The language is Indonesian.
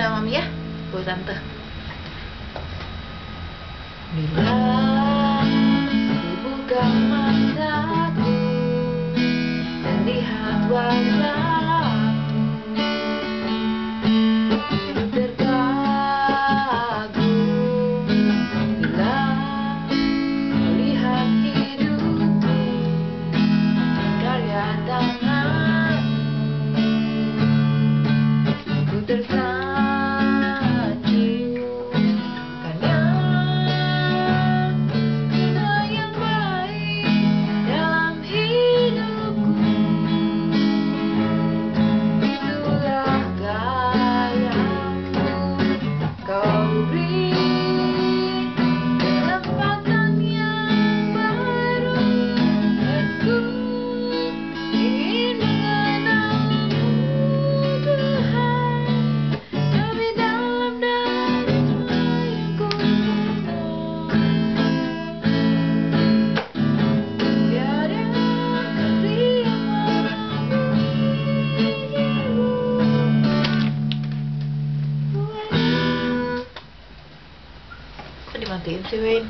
sama mami ya. Buat tante. Bila dibuka mataku dan lihat wajah Gracias. you. đi bằng tiếng Israel